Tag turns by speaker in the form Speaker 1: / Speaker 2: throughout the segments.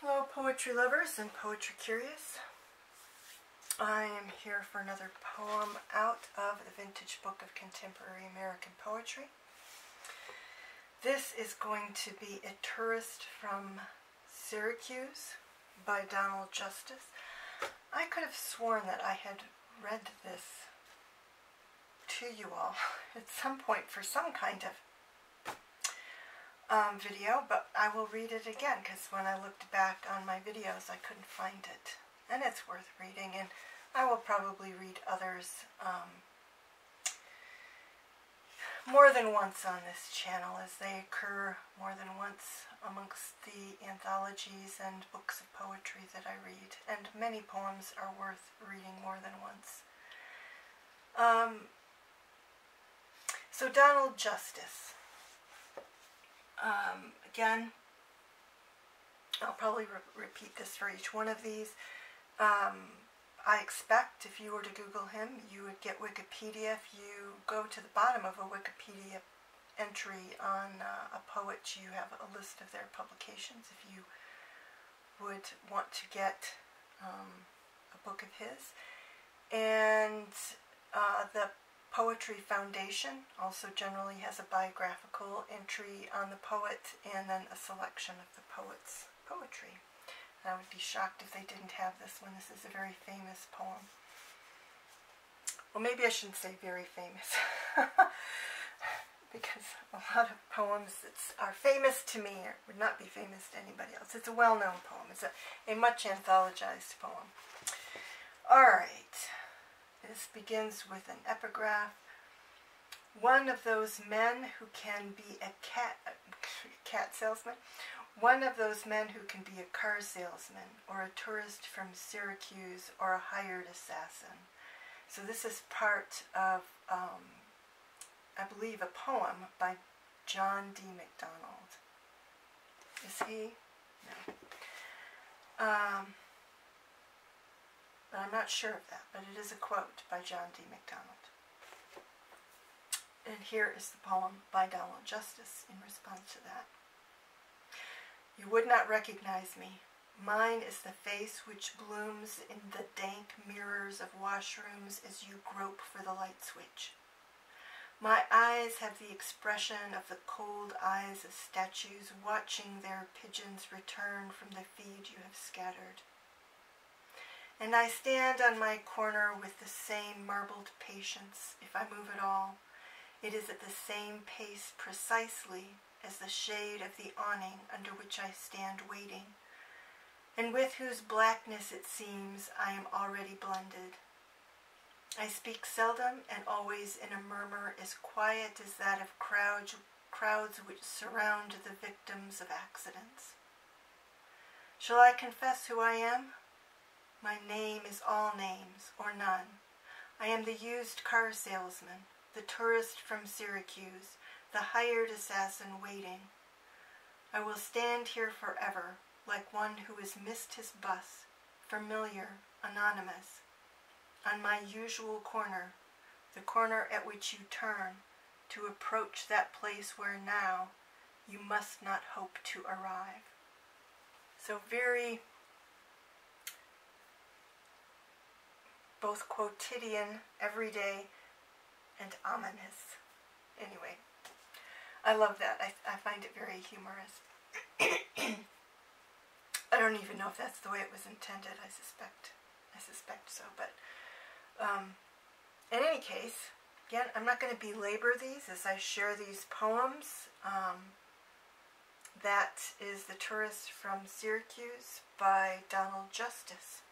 Speaker 1: Hello poetry lovers and poetry curious. I am here for another poem out of the Vintage Book of Contemporary American Poetry. This is going to be A Tourist from Syracuse by Donald Justice. I could have sworn that I had read this to you all at some point for some kind of um, video, but I will read it again because when I looked back on my videos, I couldn't find it. And it's worth reading, and I will probably read others um, more than once on this channel as they occur more than once amongst the anthologies and books of poetry that I read. And many poems are worth reading more than once. Um, so Donald Justice. Um, again, I'll probably re repeat this for each one of these. Um, I expect if you were to Google him, you would get Wikipedia. If you go to the bottom of a Wikipedia entry on uh, a poet, you have a list of their publications. If you would want to get um, a book of his. And uh, the Poetry Foundation also generally has a biographical entry on the poet and then a selection of the poet's poetry. I would be shocked if they didn't have this one. This is a very famous poem. Well, maybe I shouldn't say very famous. because a lot of poems that are famous to me would not be famous to anybody else. It's a well-known poem. It's a, a much anthologized poem. All right. This begins with an epigraph. One of those men who can be a cat, cat salesman, one of those men who can be a car salesman or a tourist from Syracuse or a hired assassin. So this is part of, um, I believe, a poem by John D. MacDonald. Is he? No. Um, I'm not sure of that, but it is a quote by John D. MacDonald. And here is the poem by Donald Justice in response to that. You would not recognize me. Mine is the face which blooms in the dank mirrors of washrooms as you grope for the light switch. My eyes have the expression of the cold eyes of statues watching their pigeons return from the feed you have scattered. And I stand on my corner with the same marbled patience, if I move at all. It is at the same pace precisely as the shade of the awning under which I stand waiting, and with whose blackness it seems I am already blended. I speak seldom and always in a murmur as quiet as that of crowds, crowds which surround the victims of accidents. Shall I confess who I am? My name is all names, or none. I am the used car salesman, the tourist from Syracuse, the hired assassin waiting. I will stand here forever, like one who has missed his bus, familiar, anonymous, on my usual corner, the corner at which you turn to approach that place where now you must not hope to arrive. So very both quotidian, everyday, and ominous. Anyway, I love that. I, I find it very humorous. I don't even know if that's the way it was intended. I suspect, I suspect so. But um, in any case, again, I'm not going to belabor these as I share these poems. Um, that is The Tourist from Syracuse by Donald Justice.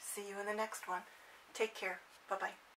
Speaker 1: See you in the next one. Take care. Bye-bye.